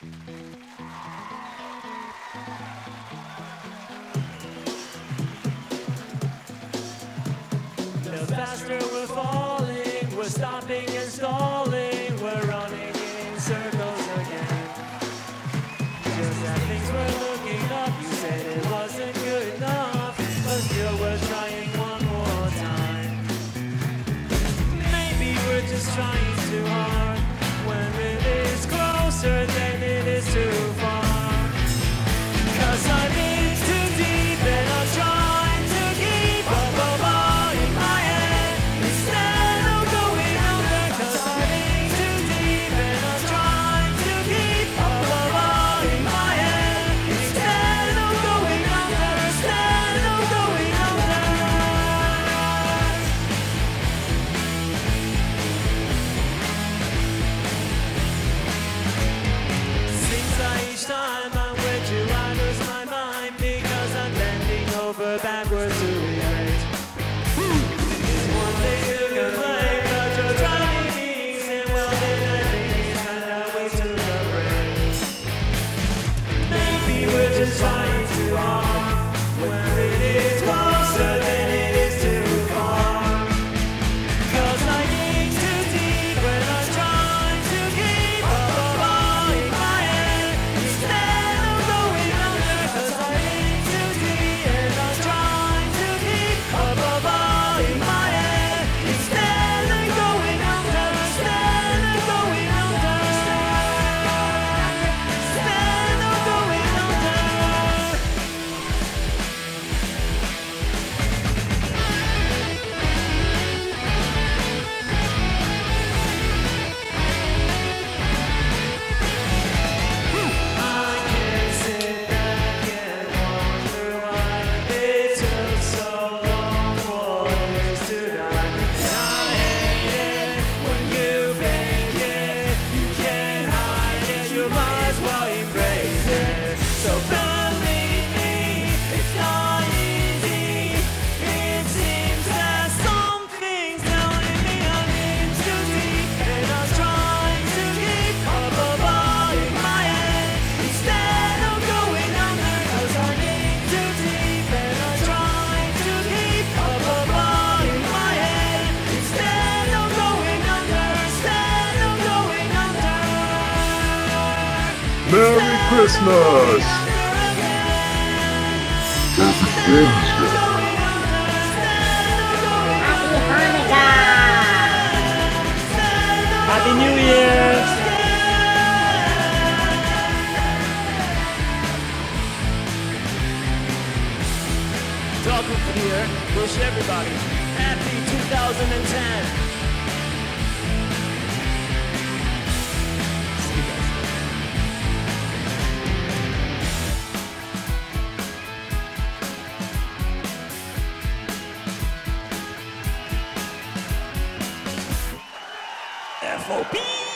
The faster we're falling, we're stopping. Merry Christmas! Happy Wednesday! Happy Hanukkah! Happy New Year! Talking from here, wish everybody happy 2010! FOB!